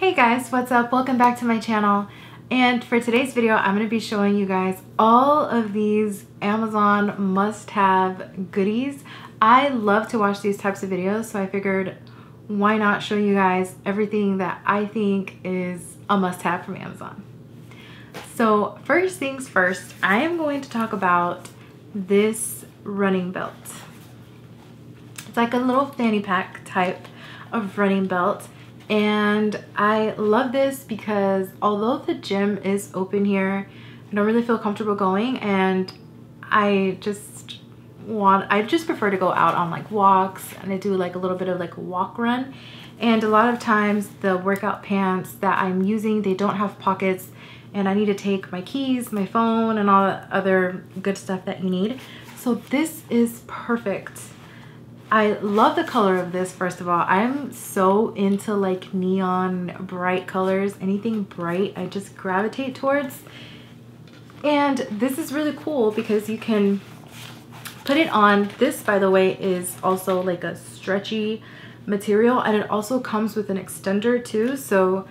Hey guys, what's up? Welcome back to my channel. And for today's video, I'm going to be showing you guys all of these Amazon must-have goodies. I love to watch these types of videos, so I figured why not show you guys everything that I think is a must-have from Amazon. So first things first, I am going to talk about this running belt. It's like a little fanny pack type of running belt and I love this because although the gym is open here I don't really feel comfortable going. And I just want I just prefer to go out on like walks and I do like a little bit of like a walk run. And a lot of times the workout pants that I'm using they don't have pockets and I need to take my keys my phone and all the other good stuff that you need. So this is perfect I love the color of this first of all. I'm so into like neon bright colors. Anything bright I just gravitate towards. And this is really cool because you can put it on. This by the way is also like a stretchy material and it also comes with an extender too. So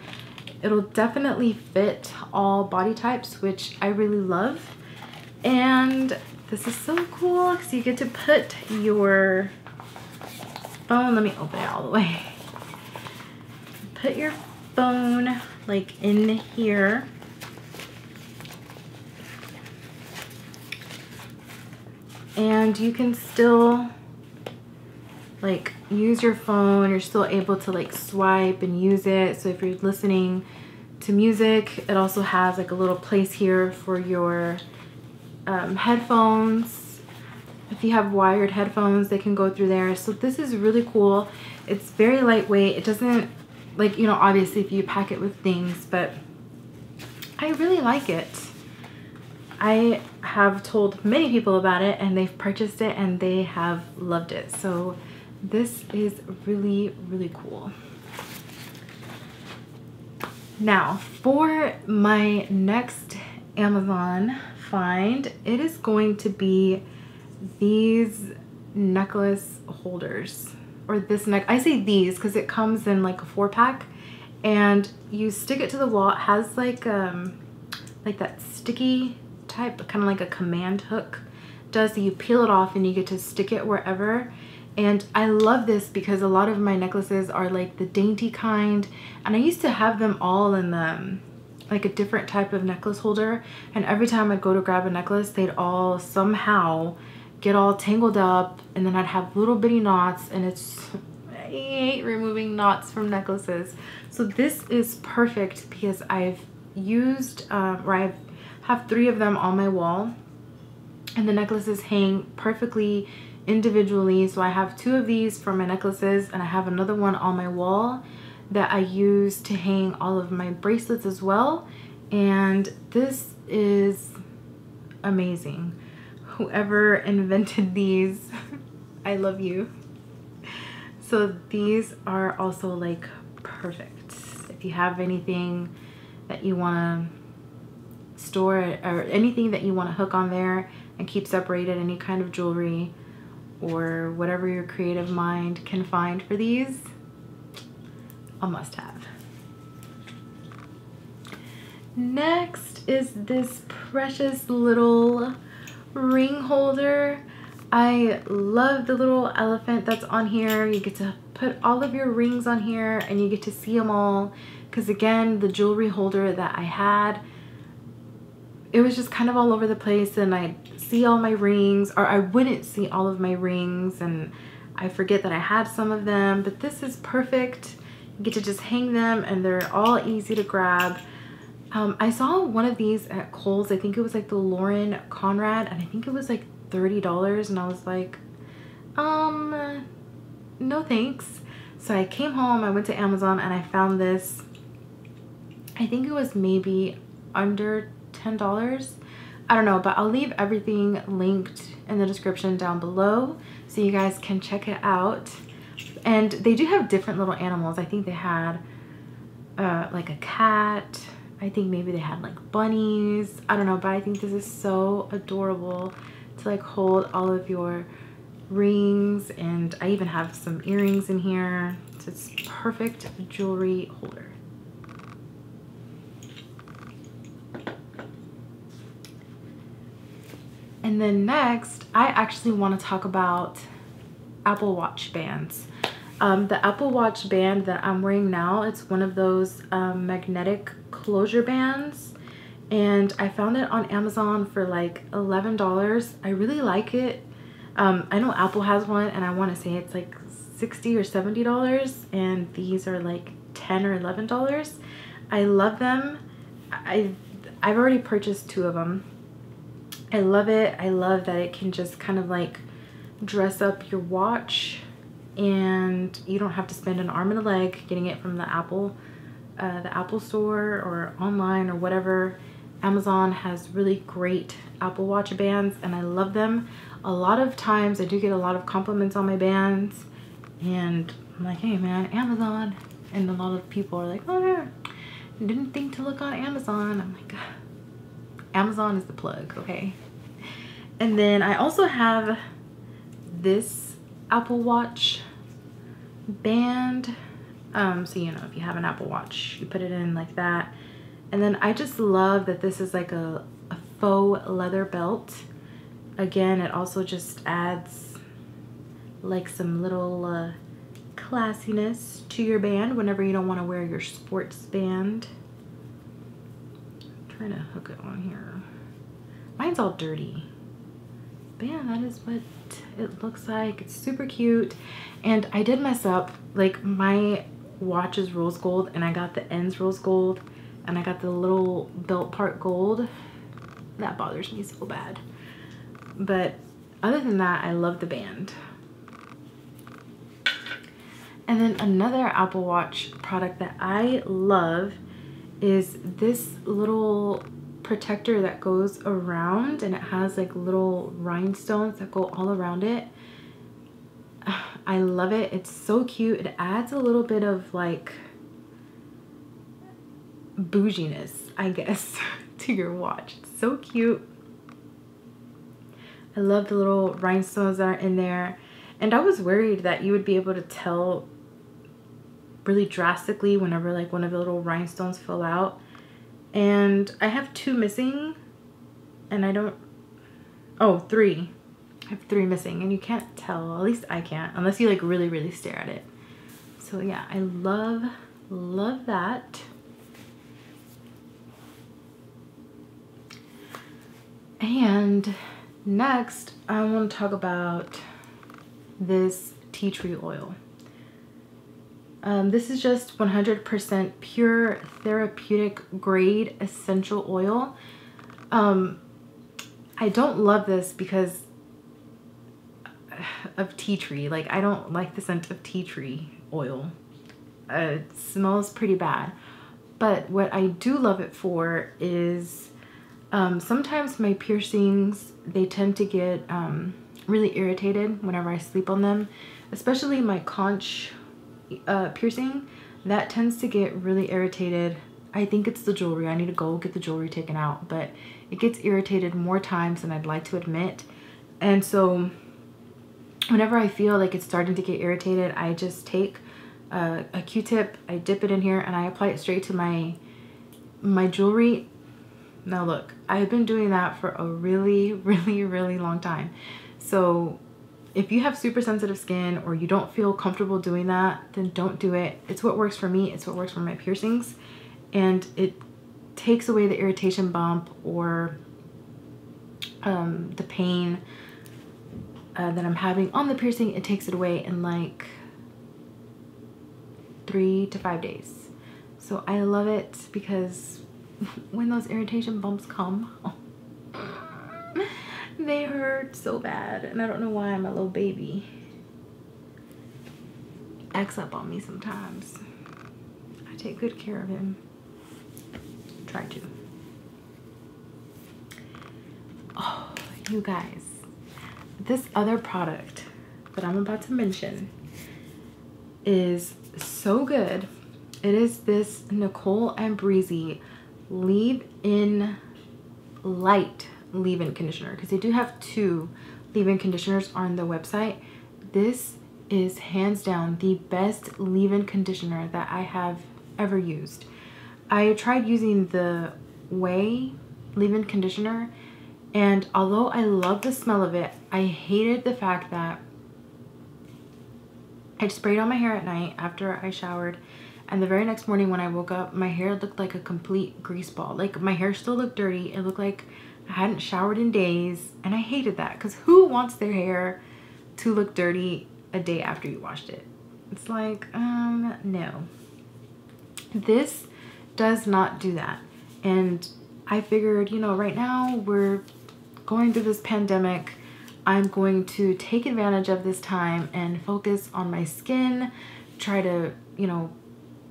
it'll definitely fit all body types which I really love. And this is so cool because you get to put your phone. Let me open it all the way. Put your phone like in here. And you can still like use your phone. You're still able to like swipe and use it. So if you're listening to music, it also has like a little place here for your um, headphones if you have wired headphones, they can go through there. So this is really cool. It's very lightweight. It doesn't, like, you know, obviously if you pack it with things, but I really like it. I have told many people about it and they've purchased it and they have loved it. So this is really, really cool. Now, for my next Amazon find, it is going to be these necklace holders or this neck I say these because it comes in like a four pack and you stick it to the wall. It has like um like that sticky type kind of like a command hook. Does you peel it off and you get to stick it wherever. And I love this because a lot of my necklaces are like the dainty kind and I used to have them all in the um, like a different type of necklace holder. And every time I'd go to grab a necklace they'd all somehow get all tangled up and then I'd have little bitty knots and it's I hate removing knots from necklaces. So this is perfect because I've used um, or I have three of them on my wall and the necklaces hang perfectly individually. So I have two of these for my necklaces and I have another one on my wall that I use to hang all of my bracelets as well. And this is amazing whoever invented these, I love you. So these are also like perfect. If you have anything that you want to store or anything that you want to hook on there and keep separated, any kind of jewelry or whatever your creative mind can find for these, a must have. Next is this precious little ring holder. I love the little elephant that's on here. You get to put all of your rings on here and you get to see them all. Because again, the jewelry holder that I had, it was just kind of all over the place and I see all my rings or I wouldn't see all of my rings and I forget that I had some of them. But this is perfect. You get to just hang them and they're all easy to grab. Um, I saw one of these at Kohl's. I think it was like the Lauren Conrad and I think it was like $30 and I was like, um, no thanks. So I came home, I went to Amazon and I found this. I think it was maybe under $10. I don't know, but I'll leave everything linked in the description down below so you guys can check it out. And they do have different little animals. I think they had uh, like a cat, I think maybe they had like bunnies. I don't know, but I think this is so adorable to like hold all of your rings and I even have some earrings in here. So it's perfect jewelry holder. And then next, I actually want to talk about Apple Watch bands. Um, the Apple Watch band that I'm wearing now, it's one of those um, magnetic closure bands. And I found it on Amazon for like $11. I really like it. Um, I know Apple has one and I want to say it's like 60 or $70 and these are like 10 or $11. I love them. I, I've already purchased two of them. I love it. I love that it can just kind of like dress up your watch and you don't have to spend an arm and a leg getting it from the Apple uh, the Apple store or online or whatever. Amazon has really great Apple Watch bands and I love them. A lot of times I do get a lot of compliments on my bands and I'm like, hey man, Amazon. And a lot of people are like, oh yeah, didn't think to look on Amazon. I'm like, Amazon is the plug, okay? And then I also have this Apple Watch band. Um, so, you know, if you have an Apple Watch, you put it in like that. And then I just love that this is like a, a faux leather belt. Again, it also just adds like some little uh, classiness to your band whenever you don't want to wear your sports band. I'm trying to hook it on here. Mine's all dirty. But yeah, that is what it looks like. It's super cute. And I did mess up. Like my watch is rose gold and I got the ends rose gold and I got the little belt part gold. That bothers me so bad. But other than that, I love the band. And then another Apple Watch product that I love is this little protector that goes around and it has like little rhinestones that go all around it. I love it. It's so cute. It adds a little bit of like bouginess, I guess, to your watch. It's so cute. I love the little rhinestones that are in there. And I was worried that you would be able to tell really drastically whenever like one of the little rhinestones fell out. And I have two missing and I don't, oh, three. I have three missing and you can't tell, at least I can't, unless you like really, really stare at it. So yeah, I love, love that. And next, I want to talk about this tea tree oil. Um, this is just 100% pure therapeutic grade essential oil. Um, I don't love this because of tea tree. Like, I don't like the scent of tea tree oil. Uh, it smells pretty bad. But what I do love it for is um, sometimes my piercings, they tend to get um, really irritated whenever I sleep on them, especially my conch uh, piercing, that tends to get really irritated. I think it's the jewelry. I need to go get the jewelry taken out, but it gets irritated more times than I'd like to admit. And so whenever I feel like it's starting to get irritated, I just take a, a Q-tip, I dip it in here, and I apply it straight to my my jewelry. Now look, I've been doing that for a really, really, really long time. So if you have super sensitive skin or you don't feel comfortable doing that, then don't do it. It's what works for me. It's what works for my piercings. And it takes away the irritation bump or um, the pain uh, that I'm having on the piercing. It takes it away in like three to five days. So I love it because when those irritation bumps come, they hurt so bad and I don't know why a little baby. Acts up on me sometimes. I take good care of him. Try to. Oh, you guys. This other product that I'm about to mention is so good. It is this Nicole and Brizee Leave-In Light leave-in conditioner because they do have two leave-in conditioners on the website. This is hands down the best leave-in conditioner that I have ever used. I tried using the Ouai leave-in conditioner And although I love the smell of it, I hated the fact that I sprayed on my hair at night after I showered. And the very next morning when I woke up, my hair looked like a complete grease ball. Like my hair still looked dirty. It looked like I hadn't showered in days. And I hated that because who wants their hair to look dirty a day after you washed it? It's like, um, no. This does not do that. And I figured, you know, right now we're going through this pandemic. I'm going to take advantage of this time and focus on my skin, try to, you know,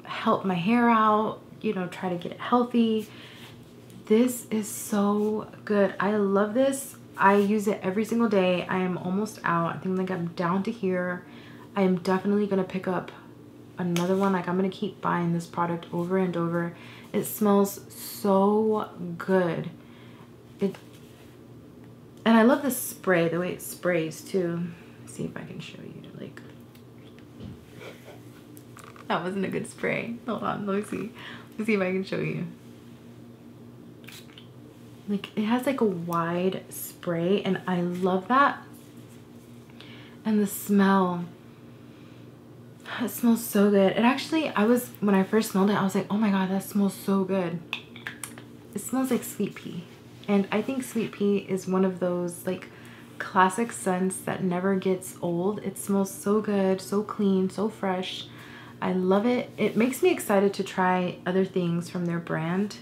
help my hair out, you know, try to get it healthy. This is so good. I love this. I use it every single day. I am almost out. I think like I'm down to here. I am definitely going to pick up another one. Like I'm going to keep buying this product over and over. It smells so good. It and I love the spray, the way it sprays too. Let's see if I can show you like that wasn't a good spray. Hold on, let me see. Let me see if I can show you. Like it has like a wide spray and I love that. And the smell it smells so good. It actually, I was, when I first smelled it, I was like, oh my God, that smells so good. It smells like sweet pea. And I think sweet pea is one of those like classic scents that never gets old. It smells so good, so clean, so fresh. I love it. It makes me excited to try other things from their brand.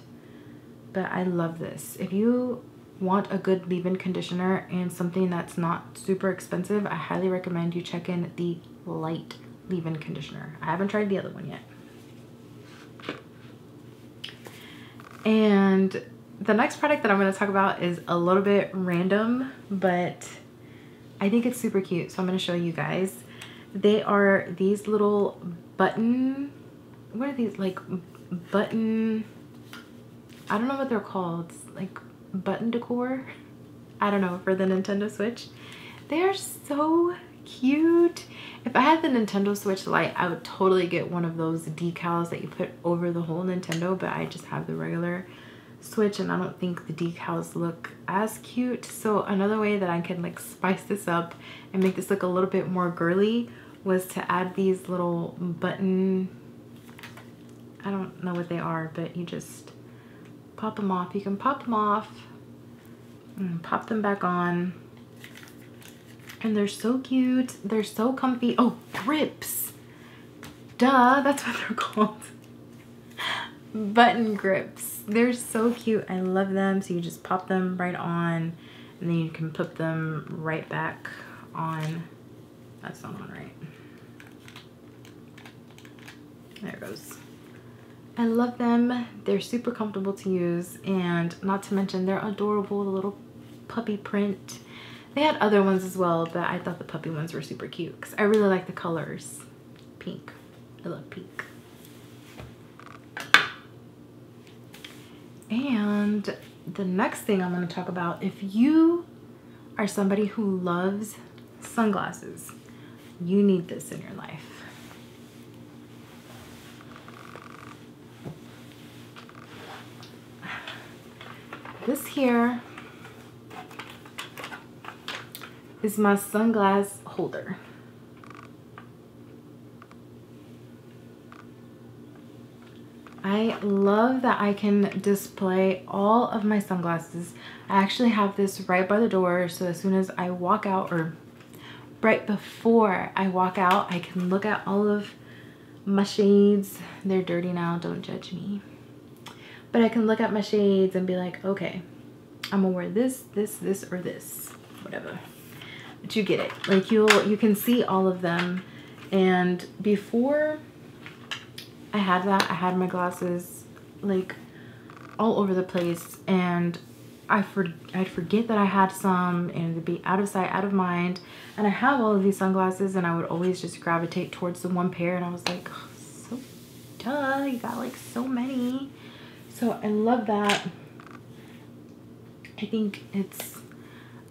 But I love this. If you want a good leave-in conditioner and something that's not super expensive, I highly recommend you check in the Light leave-in conditioner. I haven't tried the other one yet. And the next product that I'm going to talk about is a little bit random, but I think it's super cute. So I'm going to show you guys. They are these little button, what are these? Like button, I don't know what they're called. Like button decor. I don't know, for the Nintendo Switch. They are so cute. If I had the Nintendo Switch Lite, I would totally get one of those decals that you put over the whole Nintendo, but I just have the regular Switch and I don't think the decals look as cute. So another way that I can like spice this up and make this look a little bit more girly was to add these little button, I don't know what they are, but you just pop them off. You can pop them off and pop them back on and they're so cute. They're so comfy. Oh, grips. Duh, that's what they're called. Button grips. They're so cute. I love them. So you just pop them right on and then you can put them right back on. That's not on right. There it goes. I love them. They're super comfortable to use and not to mention they're adorable. The little puppy print they had other ones as well, but I thought the puppy ones were super cute because I really like the colors. Pink. I love pink. And the next thing I'm to talk about, if you are somebody who loves sunglasses, you need this in your life. This here is my sunglass holder. I love that I can display all of my sunglasses. I actually have this right by the door so as soon as I walk out or right before I walk out I can look at all of my shades. They're dirty now, don't judge me. But I can look at my shades and be like, okay, I'm gonna wear this, this, this, or this, whatever but you get it. Like you'll, you can see all of them. And before I had that, I had my glasses like all over the place and I for, I'd forget that I had some and it'd be out of sight, out of mind. And I have all of these sunglasses and I would always just gravitate towards the one pair and I was like, oh, so duh, you got like so many. So I love that. I think it's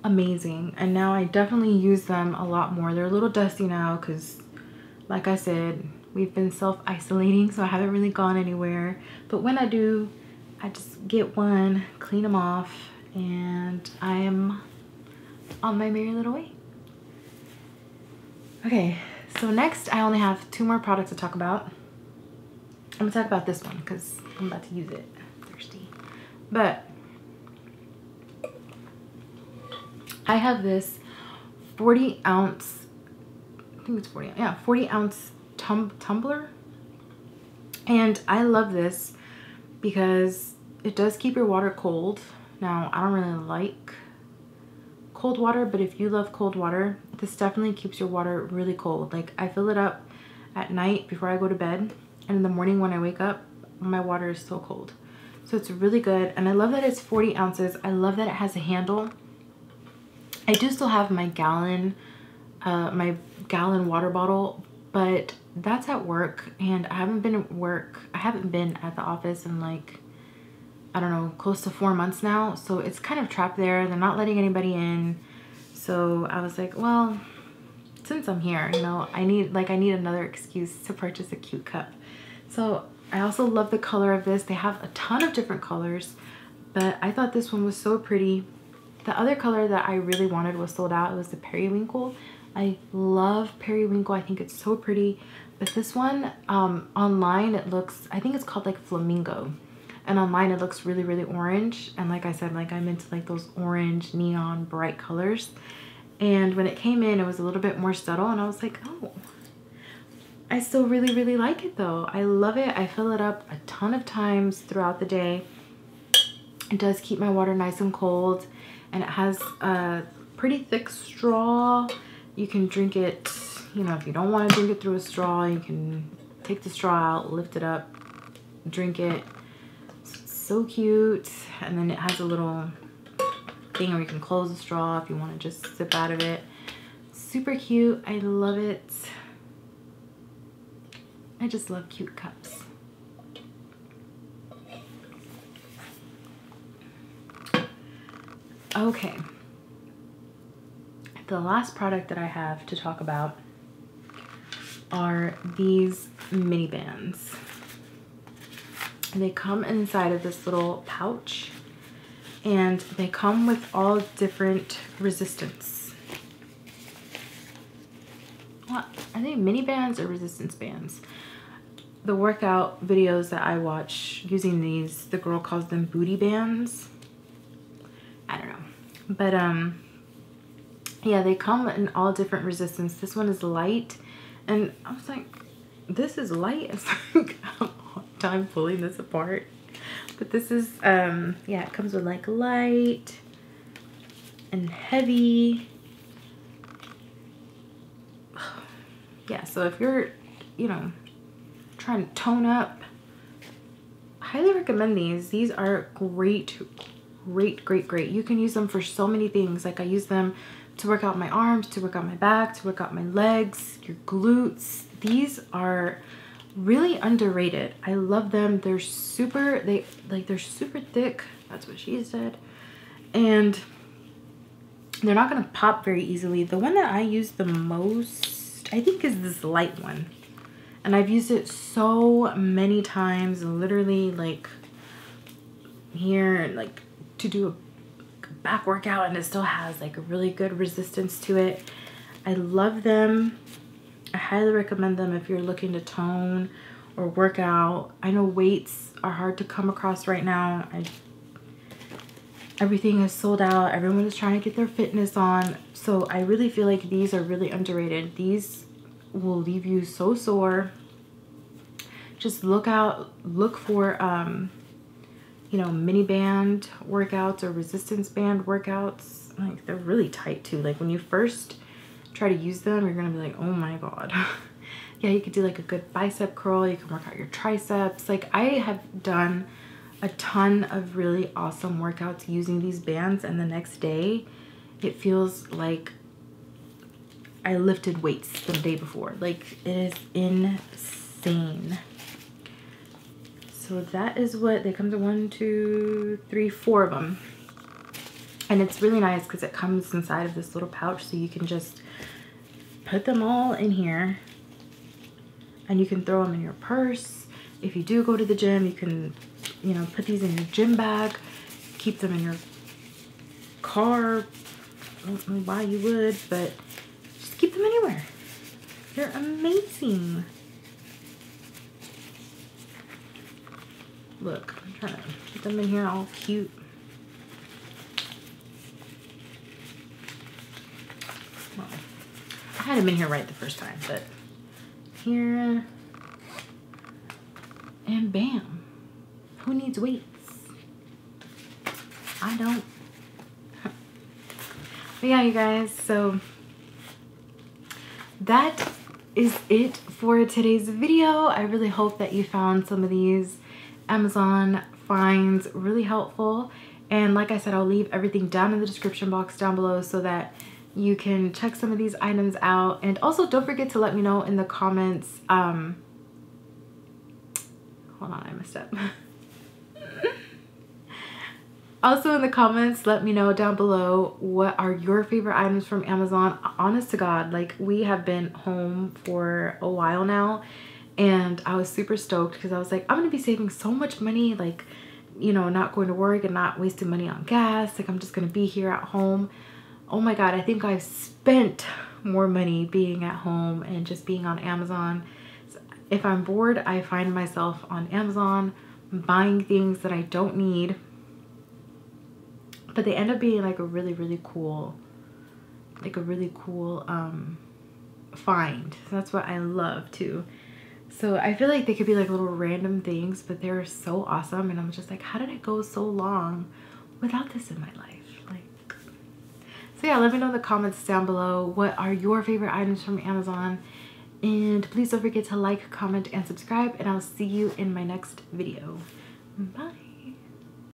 amazing and now I definitely use them a lot more. They're a little dusty now because like I said, we've been self-isolating so I haven't really gone anywhere. But when I do, I just get one, clean them off, and I am on my merry little way. Okay, so next I only have two more products to talk about. I'm gonna talk about this one because I'm about to use it. Thirsty. But I have this 40 ounce, I think it's 40, yeah, 40 ounce tum tumbler. And I love this because it does keep your water cold. Now, I don't really like cold water, but if you love cold water, this definitely keeps your water really cold. Like I fill it up at night before I go to bed and in the morning when I wake up, my water is still cold. So it's really good. And I love that it's 40 ounces. I love that it has a handle. I do still have my gallon, uh, my gallon water bottle, but that's at work and I haven't been at work. I haven't been at the office in like, I don't know, close to four months now. So it's kind of trapped there. And they're not letting anybody in. So I was like, well, since I'm here, you know, I need like I need another excuse to purchase a cute cup. So I also love the color of this. They have a ton of different colors, but I thought this one was so pretty. The other color that I really wanted was sold out. It was the periwinkle. I love periwinkle. I think it's so pretty. But this one, um, online it looks, I think it's called like flamingo. And online it looks really, really orange. And like I said, like I'm into like those orange, neon, bright colors. And when it came in, it was a little bit more subtle. And I was like, oh, I still really, really like it though. I love it. I fill it up a ton of times throughout the day. It does keep my water nice and cold. And it has a pretty thick straw. You can drink it, you know, if you don't want to drink it through a straw, you can take the straw out, lift it up, drink it. so cute. And then it has a little thing where you can close the straw if you want to just sip out of it. Super cute. I love it. I just love cute cups. Okay. The last product that I have to talk about are these mini bands. They come inside of this little pouch and they come with all different resistance. What? Are they mini bands or resistance bands? the workout videos that I watch using these, the girl calls them booty bands. I don't know. But um yeah, they come in all different resistance. This one is light. And I was like, this is light. It's like time pulling this apart. But this is um yeah, it comes with like light and heavy. Yeah, so if you're, you know, trying to tone up. highly recommend these. These are great, great, great, great. You can use them for so many things. Like I use them to work out my arms, to work out my back, to work out my legs, your glutes. These are really underrated. I love them. They're super, they like they're super thick. That's what she said. And they're not gonna pop very easily. The one that I use the most, I think is this light one and I've used it so many times literally like here like to do a back workout and it still has like a really good resistance to it. I love them. I highly recommend them if you're looking to tone or work out. I know weights are hard to come across right now. I everything is sold out. Everyone is trying to get their fitness on. So I really feel like these are really underrated. These will leave you so sore. Just look out, look for, um, you know, mini band workouts or resistance band workouts. Like they're really tight too. Like when you first try to use them, you're gonna be like, oh my God. yeah, you could do like a good bicep curl. You can work out your triceps. Like I have done a ton of really awesome workouts using these bands and the next day it feels like I lifted weights the day before. Like, it is insane. So that is what, they come to one, two, three, four of them. And it's really nice because it comes inside of this little pouch so you can just put them all in here. And you can throw them in your purse. If you do go to the gym, you can, you know, put these in your gym bag. Keep them in your car. I don't know why you would, but just keep them anywhere. They're amazing. Look, I'm trying to keep them in here all cute. Well, I had them in here right the first time, but here and bam. Who needs weights? I don't. But yeah, you guys, so that is it for today's video. I really hope that you found some of these Amazon finds really helpful. And like I said, I'll leave everything down in the description box down below so that you can check some of these items out. And also don't forget to let me know in the comments. Um, hold on, I messed up. Also in the comments, let me know down below what are your favorite items from Amazon. Honest to God, like we have been home for a while now and I was super stoked because I was like, I'm gonna be saving so much money, like, you know, not going to work and not wasting money on gas. Like I'm just gonna be here at home. Oh my God, I think I've spent more money being at home and just being on Amazon. If I'm bored, I find myself on Amazon buying things that I don't need but they end up being like a really really cool like a really cool um find so that's what i love too so i feel like they could be like little random things but they're so awesome and i'm just like how did it go so long without this in my life? Like so yeah let me know in the comments down below what are your favorite items from amazon and please don't forget to like comment and subscribe and i'll see you in my next video. Bye